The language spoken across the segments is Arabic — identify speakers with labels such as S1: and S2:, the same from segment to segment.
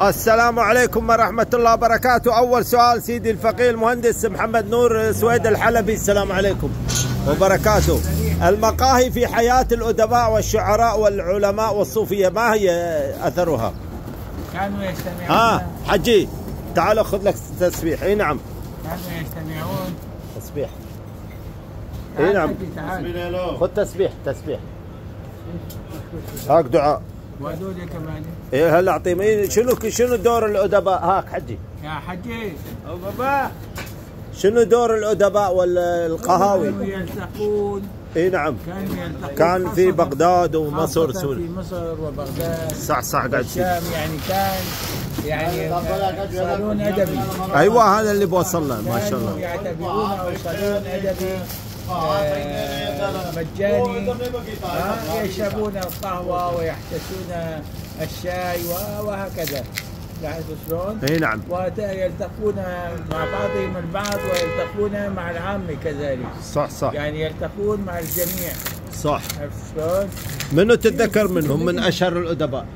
S1: السلام عليكم ورحمة الله وبركاته. أول سؤال سيدي الفقيه المهندس محمد نور سويد الحلبي. السلام عليكم وبركاته. المقاهي في حياة الأدباء والشعراء والعلماء والصوفية ما هي أثرها؟
S2: كانوا يجتمعون
S1: ها حجي تعال خذ لك تسبيح. إي نعم.
S2: كانوا يجتمعون
S1: تسبيح. إي نعم. خذ تسبيح تسبيح. هاك دعاء.
S2: وهذول كمان.
S1: إيه هلا أعطيهم. إيه شنو شنو دور الأدباء؟ هاك حجي.
S2: يا حجي. أو بابا.
S1: شنو دور الأدباء والقهاوي؟
S2: كانوا يلتقون.
S1: اي نعم.
S2: كانوا يلتقون.
S1: كان في بغداد ومصر
S2: خاصة
S1: سوري.
S2: في مصر وبغداد.
S1: صح صح قاعد.
S2: الشام يعني كان يعني صالون أدبي.
S1: أيوه هذا اللي بوصلنا ما شاء الله.
S2: يعتبرونه صالون أدبي. آه، مجاني. يشربون القهوة ويحتسون الشاي وهكذا. لاحظت شلون؟
S1: إي نعم.
S2: ويلتقون مع بعضهم البعض ويلتقون مع العامة كذلك.
S1: صح صح.
S2: يعني يلتقون مع الجميع.
S1: صح.
S2: عرفت شلون؟
S1: منو تتذكر منهم؟ من أشهر
S2: الأدباء.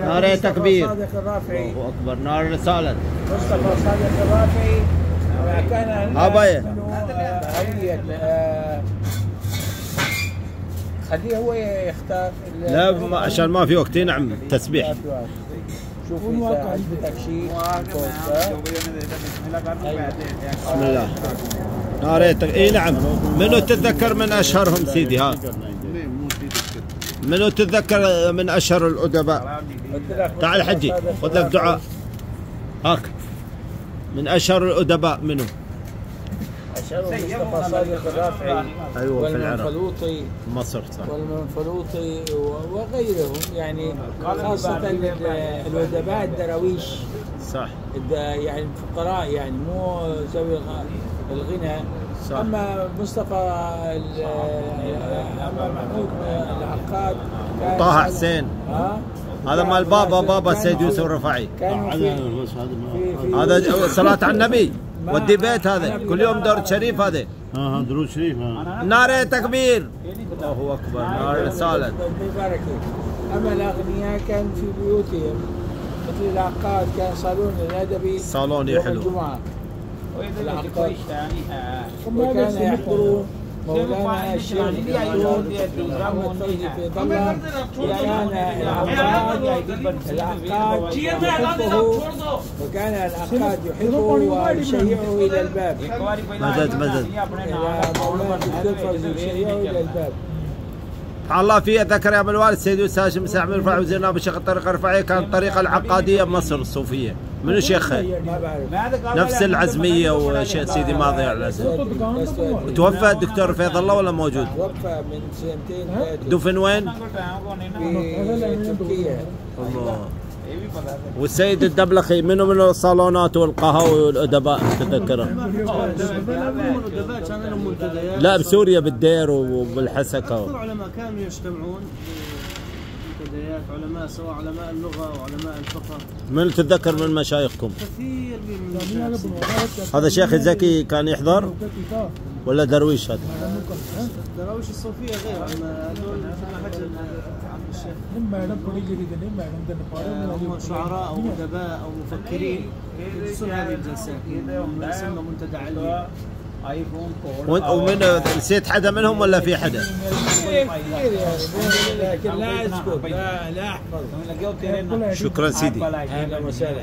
S1: نار تكبير.
S2: صادق الرافعي.
S1: الله أكبر. نار رسالة.
S2: مصطفى صادق الرافعي. كان آه، خليه هو يختار
S1: لا ما عشان ما في وقت نعم تسبيح.
S2: شوف بوست،
S1: بسم الله. ناريتك إي نعم. منو تتذكر من أشهرهم سيدي؟ ها. منو تتذكر من
S2: أشهر الأدباء؟
S1: تعال حجي خذ لك. دعاء. هاك. من أشهر الأدباء منو؟
S2: مصطفى صادق الرافعي.
S1: أيوه في العراق.
S2: والمنفلوطي.
S1: مصر صح.
S2: والمنفلوطي وغيرهم يعني خاصة ال- الأدباء الدراويش.
S1: صح.
S2: يعني الفقراء يعني مو ذوي الغ- الغنى.
S1: صح.
S2: أما مصطفى أما محمود العقاد
S1: طه حسين.
S2: ها؟
S1: هذا مال بابا بابا سيد يوسف الرفاعي. هذا صلاة على النبي. ودي بيت هذا. كل يوم دور شريف هذا.
S3: آه ها درود شريف ها.
S1: نار تكبير. الله أكبر نار رسالة.
S2: بالبركة أما الأغنياء كان في بيوتهم مثل العقاد كان صالون الأدبي
S1: صالون حلو.
S2: الجمعة. العقاد وكان يحضر مولانا الشيخ الدكتور محمد فوزي في ضلة وكان العقاد يحبه وكان العقاد يحبه ويشيعه إلى الباب.
S1: مدد مدد
S2: إلى مولانا الدكتور فوزي يشيعه إلى الباب.
S1: الله في ذكر يا أبو الوالد سيد هاشم سامي الرفاعي وزير نائب الشيخ الطريقة الرفاعيه كان الطريقة العقادية بمصر الصوفية. منو
S2: بعرف
S1: نفس العزمية وشيخ سيدي ماضي على العزم. توفى الدكتور فيض الله ولا موجود؟
S2: توفى من سنتين
S1: دفن وين؟
S2: في تركيا.
S1: الله. والسيد الدبلخي منو من الصالونات والقهاوي
S3: والأدباء منتديات
S1: لا بسوريا بالدير وبالحسكة.
S3: أكثر علماء كانوا يجتمعون. منتديات علماء سواء علماء اللغة وعلماء الفقه.
S1: من تتذكر من مشايخكم؟
S3: كثير من المشايخ
S1: هذا شيخ زكي كان يحضر؟ ولا درويش هذا؟
S3: الدراويش الصوفية غير أما هذول مثل حج عبد الشيخ. هم شعراء أو أدباء أو مفكرين. يجلسون هذه الجلسات؟ يسمى منتدى علمي
S1: وانت ومن نسيت حدا منهم ولا في حدا؟
S2: لكن لا اذكر لا لا أحفظ.
S1: شكرا سيدي.
S2: أهلا وسهلا.